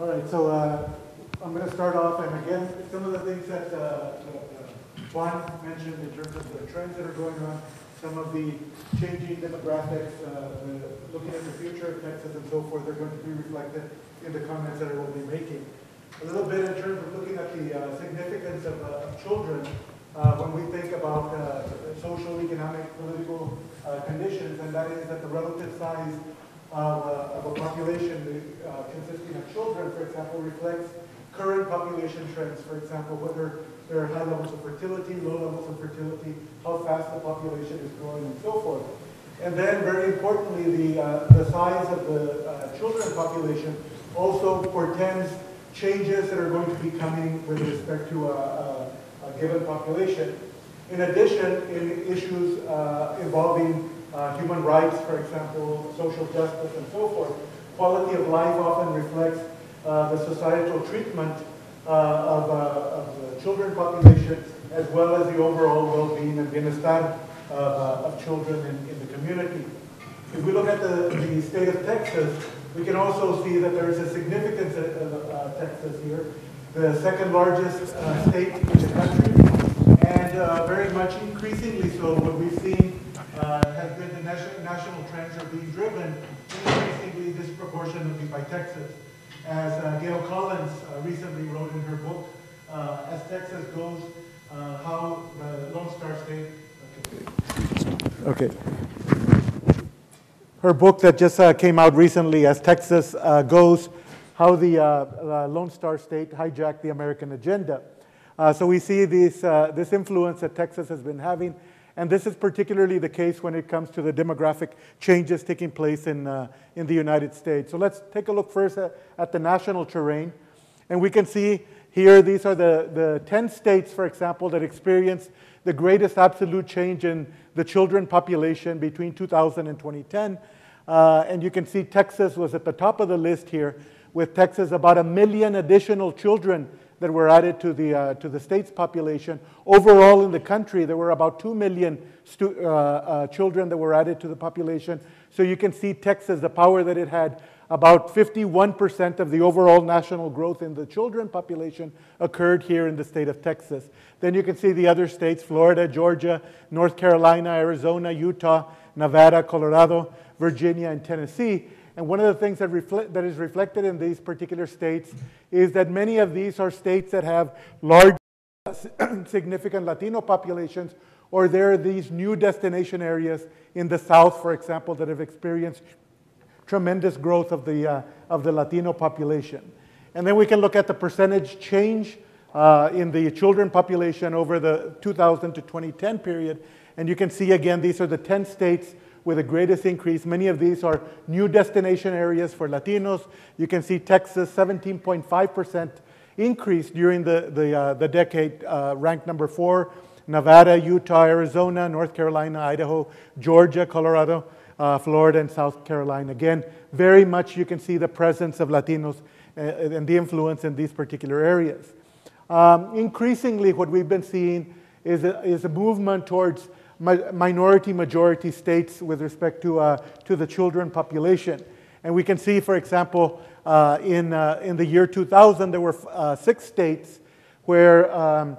All right, so uh, I'm going to start off, and again, some of the things that uh, uh, Juan mentioned in terms of the trends that are going on, some of the changing demographics, uh, the- looking at the future of Texas and so forth, they're going to be reflected in the comments that I will be making. A little bit in terms of looking at the uh, significance of uh, of children, uh, when we think about uh, social, economic, political conditions, and that is that the relative size of, uh, of a population uh, consisting of children, for example, reflects current population trends. For example, whether there are high levels of fertility, low levels of fertility, how fast the population is growing, and so forth. And then, very importantly, the, uh, the size of the uh, children population also portends changes that are going to be coming with respect to a, a, a given population. In addition, in issues uh, involving uh, human rights, for example, social justice, and so forth, quality of life often reflects uh, the societal treatment uh, of, uh, of the children population, as well as the overall well-being and bienestar of, uh, of children in, in the community. If we look at the, the state of Texas, we can also see that there is a significance of uh, Texas here, the second largest state in the country, and very much increasingly so what we've seen uh, has been the national, national trends are being driven increasingly disproportionately by Texas. As uh, Gail Collins uh, recently wrote in her book, uh, As Texas Goes, uh, how the Lone Star State. Okay. okay her book that just uh, came out recently, As Texas uh, Goes, How the uh, uh Lone Star State Hijacked the American Agenda. Uh, so we see this, uh, this influence that Texas has been having, and this is particularly the case when it comes to the demographic changes taking place in, in the United States. So let's take a look first at, at the national terrain, and we can see here these are the, the 10 states, for example, that experienced the greatest absolute change in the children population between 2000 and 2010. Uh, and you can see Texas was at the top of the list here, with Texas about a million additional children that were added to the, uh, to the state's population. Overall in the country, there were about 2 million uh, uh children that were added to the population. So you can see Texas, the power that it had about 51% of the overall national growth in the children population occurred here in the state of Texas. Then you can see the other states Florida, Georgia, North Carolina, Arizona, Utah, Nevada, Colorado, Virginia, and Tennessee. And one of the things that, that is reflected in these particular states is that many of these are states that have large, significant Latino populations, or there are these new destination areas in the South, for example, that have experienced tremendous growth of the, uh, of the Latino population. And then we can look at the percentage change uh, in the children population over the 2000 to 2010 period. And you can see again, these are the 10 states with the greatest increase. Many of these are new destination areas for Latinos. You can see Texas, 17.5% increase during the, the, uh, the decade, uh, ranked number four. Nevada, Utah, Arizona, North Carolina, Idaho, Georgia, Colorado, uh, Florida and South Carolina. Again, very much you can see the presence of Latinos uh, and the influence in these particular areas. Um, increasingly, what we've been seeing is a, is a movement towards minority majority states with respect to, uh, to the children population. And we can see, for example, uh, in, uh, in the year 2000, there were uh, six states where um,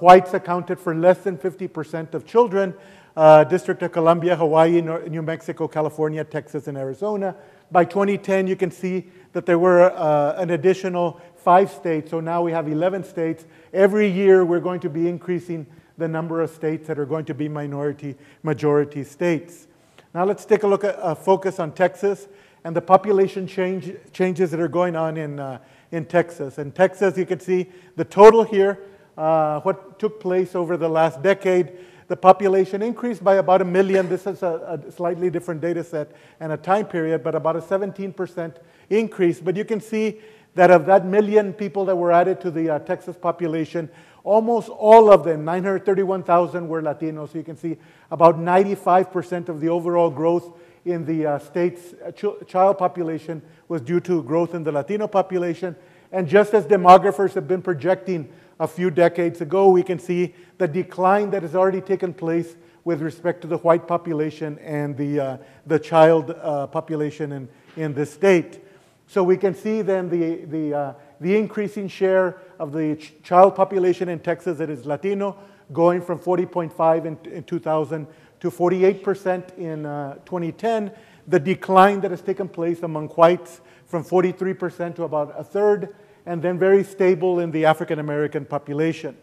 whites accounted for less than 50% of children, uh, District of Columbia, Hawaii, New Mexico, California, Texas, and Arizona. By 2010, you can see that there were uh, an additional five states, so now we have 11 states. Every year, we're going to be increasing the number of states that are going to be minority majority states. Now, let's take a look at a uh, focus on Texas and the population change, changes that are going on in, uh, in Texas. In Texas, you can see the total here, uh, what took place over the last decade the population increased by about a million. This is a, a, slightly different data set and a time period, but about a 17% increase. But you can see that of that million people that were added to the uh, Texas population, almost all of them, 931,000, were Latinos. So you can see about 95% of the overall growth in the uh, state's uh, ch- child population was due to growth in the Latino population. And just as demographers have been projecting a few decades ago, we can see the decline that has already taken place with respect to the white population and the, uh, the child uh, population in, in the state. So we can see then the, the, uh, the increasing share of the ch- child population in Texas that is Latino, going from 40.5 in, in 2000 to 48% in uh, 2010. The decline that has taken place among whites from 43% to about a third, and then very stable in the African American population.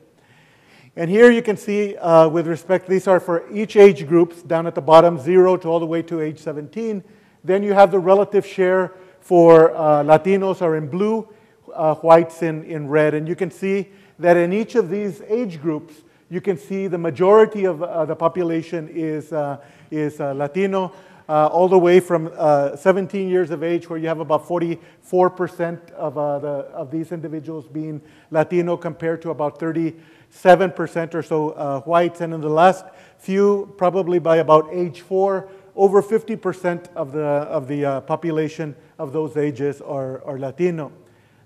And here you can see, uh, with respect, these are for each age groups, down at the bottom, zero to all the way to age 17. Then you have the relative share for uh, Latinos are in blue, uh, whites in, in red. And you can see that in each of these age groups, you can see the majority of uh, the population is, uh, is uh, Latino, uh, all the way from 17 years of age, where you have about 44% of, the, of these individuals being Latino, compared to about 37% or so whites. And in the last few, probably by about age four, over 50% of the, of the population of those ages are, are Latino.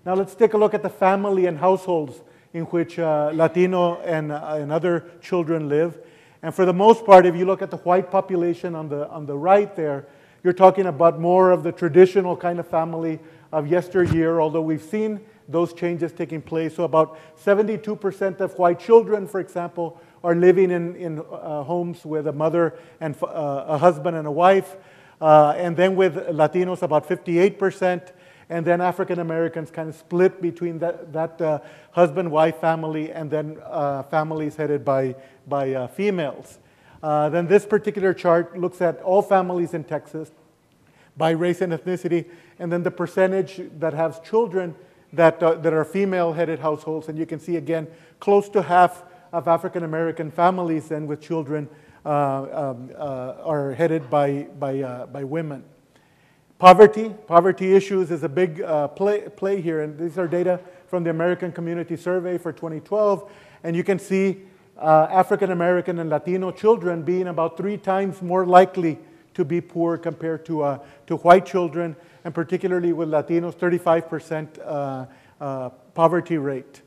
Now let's take a look at the family and households in which uh, Latino and, uh, and other children live. And for the most part, if you look at the white population on the, on the right there, you're talking about more of the traditional kind of family of yesteryear, although we've seen those changes taking place. So about 72% of white children, for example, are living in, in uh, homes with a mother and uh, a husband and a wife. Uh, and then with Latinos, about 58%. And then African Americans kind of split between that, that uh, husband wife family and then uh, families headed by, by uh, females. then this particular chart looks at all families in Texas by race and ethnicity, and then the percentage that has children that, that are female headed households. And you can see again, close to half of African American families and with children uh, um, uh, are headed by, by, uh, by women. Poverty, poverty issues is a big uh, play, play here, and these are data from the American Community Survey for 2012, and you can see uh, African American and Latino children being about three times more likely to be poor compared to, uh, to white children, and particularly with Latinos, 35% poverty rate.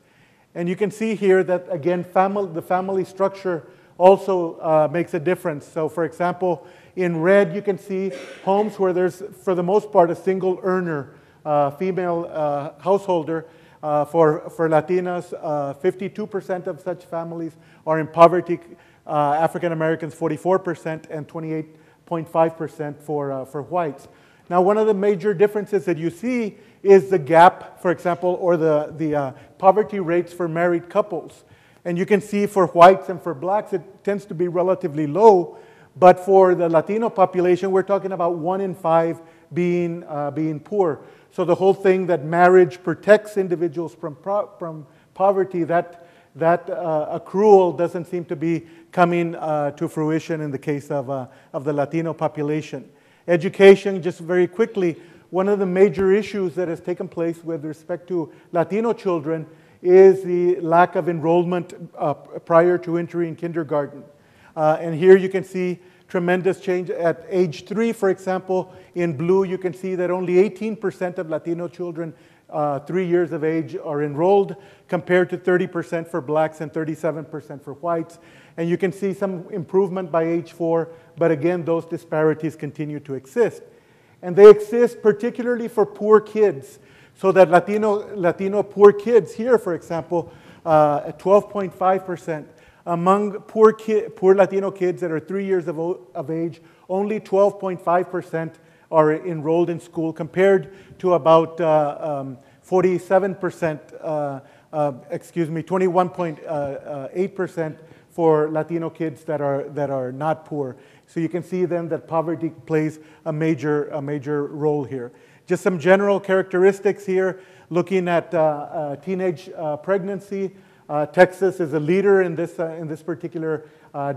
And you can see here that, again, family, the family structure also uh, makes a difference. So, for example, in red, you can see homes where there's, for the most part, a single earner, uh, female uh, householder. Uh, for, for Latinas, 52% uh, of such families are in poverty. Uh, African Americans, 44%, and 28.5% for, for whites. Now, one of the major differences that you see is the gap, for example, or the, the poverty rates for married couples. And you can see for whites and for blacks, it tends to be relatively low. But for the Latino population, we're talking about one in five being, uh, being poor. So the whole thing that marriage protects individuals from, from poverty, that, that uh, accrual doesn't seem to be coming uh, to fruition in the case of, uh, of the Latino population. Education, just very quickly, one of the major issues that has taken place with respect to Latino children is the lack of enrollment uh, prior to entering kindergarten. Uh, and here you can see tremendous change at age three, for example. In blue, you can see that only 18% of Latino children uh, three years of age are enrolled, compared to 30% for blacks and 37% for whites. And you can see some improvement by age four, but again, those disparities continue to exist. And they exist particularly for poor kids. So that Latino, Latino poor kids here, for example, uh, at 12.5%. Among poor, ki- poor Latino kids that are three years of, of age, only 12.5% are enrolled in school compared to about uh, um, 47%, uh, uh, excuse me, 21.8% for Latino kids that are, that are not poor. So you can see then that poverty plays a major, a major role here. Just some general characteristics here, looking at uh, uh, teenage uh, pregnancy. Uh, Texas is a leader in this, uh, in this particular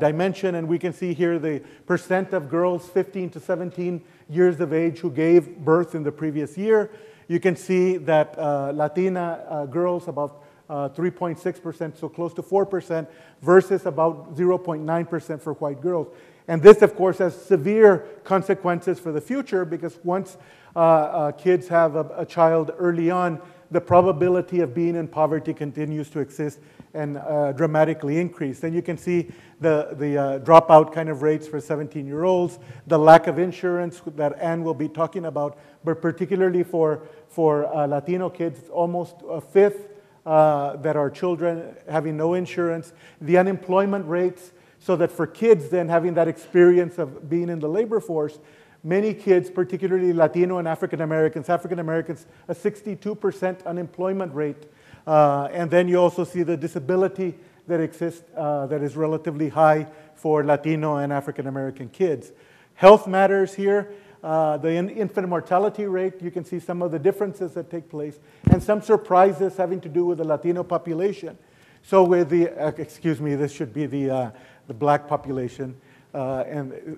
dimension, and we can see here the percent of girls 15 to 17 years of age who gave birth in the previous year. You can see that Latina girls, about 3.6%, so close to 4%, versus about 0.9% for white girls. And this, of course, has severe consequences for the future because once uh, uh, kids have a, a, child early on, the probability of being in poverty continues to exist and uh, dramatically increase. And you can see the, the uh, dropout kind of rates for 17 year olds, the lack of insurance that Anne will be talking about, but particularly for, for uh, Latino kids, almost a fifth uh, that are children having no insurance, the unemployment rates, so that for kids then having that experience of being in the labor force, many kids, particularly Latino and African Americans, African Americans, a 62% unemployment rate. Uh, and then you also see the disability that exists uh, that is relatively high for Latino and African American kids. Health matters here. Uh, the in infant mortality rate, you can see some of the differences that take place, and some surprises having to do with the Latino population. So with the, uh, excuse me, this should be the, uh, the black population. Uh, and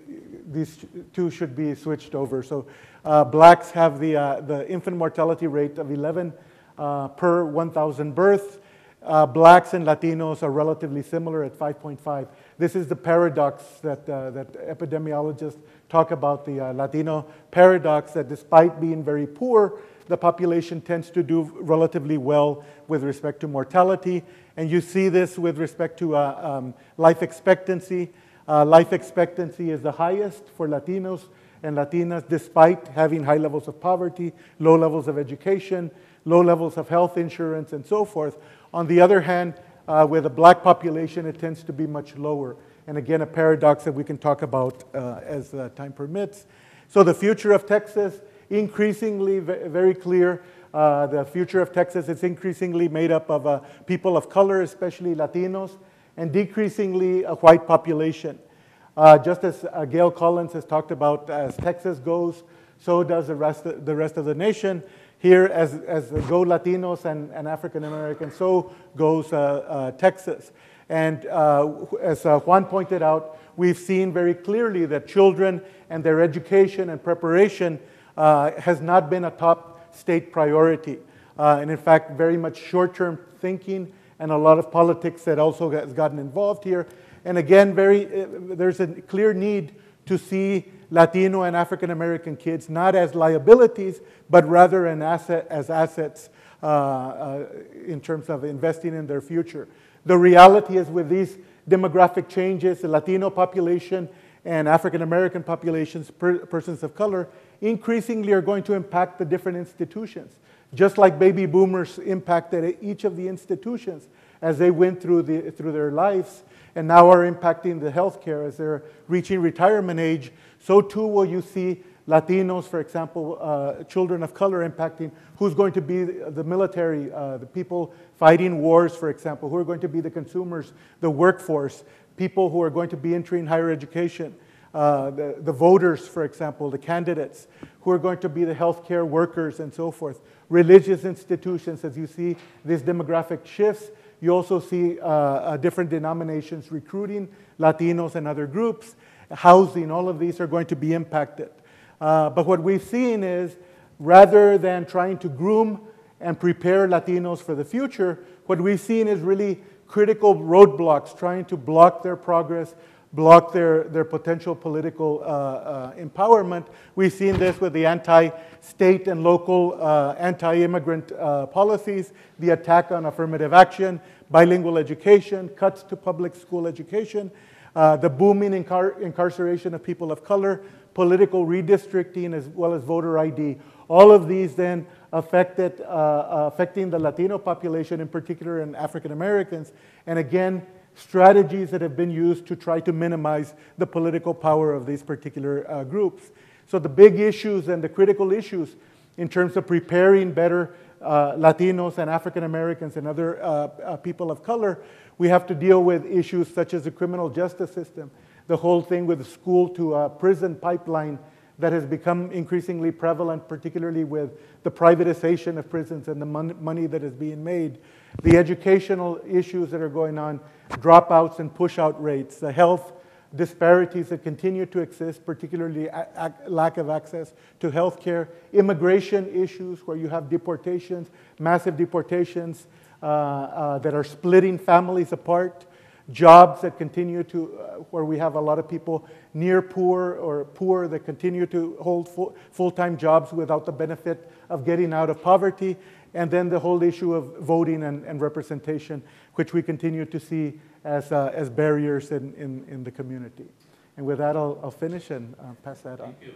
these two should be switched over. So uh, blacks have the, uh, the infant mortality rate of 11 uh, per 1,000 births. Uh, blacks and Latinos are relatively similar at 5.5. This is the paradox that, uh, that epidemiologists talk about, the Latino paradox, that despite being very poor, the population tends to do relatively well with respect to mortality. And you see this with respect to um, life expectancy. Uh, life expectancy is the highest for Latinos and Latinas despite having high levels of poverty, low levels of education, low levels of health insurance, and so forth. On the other hand, uh, with a black population, it tends to be much lower. And again, a paradox that we can talk about uh, as uh, time permits. So the future of Texas, increasingly very clear. Uh, the future of Texas is increasingly made up of uh, people of color, especially Latinos, and decreasingly a white population. Uh, just as uh, Gail Collins has talked about, as Texas goes, so does the rest of the, rest of the nation. Here, as, as go Latinos and, and African Americans, so goes uh, uh Texas. And as Juan pointed out, we've seen very clearly that children and their education and preparation has not been a top state priority. and in fact, very much short term thinking and a lot of politics that also has gotten involved here. And again, very, uh, there's a clear need to see Latino and African American kids not as liabilities, but rather an asset, as assets uh, uh, in terms of investing in their future. The reality is with these demographic changes, the Latino population and African American populations, per, persons of color, increasingly are going to impact the different institutions. Just like baby boomers impacted each of the institutions as they went through, the, through their lives and now are impacting the healthcare as they're reaching retirement age, so too will you see Latinos, for example, uh, children of color impacting. Who's going to be the military, uh, the people fighting wars, for example, who are going to be the consumers, the workforce, people who are going to be entering higher education, uh, the, the voters, for example, the candidates, who are going to be the healthcare workers and so forth religious institutions, as you see these demographic shifts, you also see uh, uh, different denominations recruiting Latinos and other groups. Housing, all of these are going to be impacted. Uh, but what we've seen is rather than trying to groom and prepare Latinos for the future, what we've seen is really critical roadblocks trying to block their progress, block their, their potential political uh, uh, empowerment. We've seen this with the anti-state and local uh, anti-immigrant uh, policies, the attack on affirmative action, bilingual education, cuts to public school education, uh, the booming incar incarceration of people of color, political redistricting, as well as voter ID. All of these then affected, uh, affecting the Latino population in particular and African Americans. And again, strategies that have been used to try to minimize the political power of these particular uh, groups. So the big issues and the critical issues in terms of preparing better uh, Latinos and African Americans and other uh, uh people of color, we have to deal with issues such as the criminal justice system, the whole thing with the school to uh, prison pipeline that has become increasingly prevalent, particularly with the privatization of prisons and the mon money that is being made, the educational issues that are going on, dropouts and pushout rates, the health disparities that continue to exist, particularly lack of access to health care, immigration issues where you have deportations, massive deportations uh, uh, that are splitting families apart, jobs that continue to, uh, where we have a lot of people near poor or poor that continue to hold full, full-time jobs without the benefit of getting out of poverty. And then the whole issue of voting and, and representation, which we continue to see as, uh, as barriers in, in, in the community. And with that, I'll, I'll finish and uh, pass that on. You.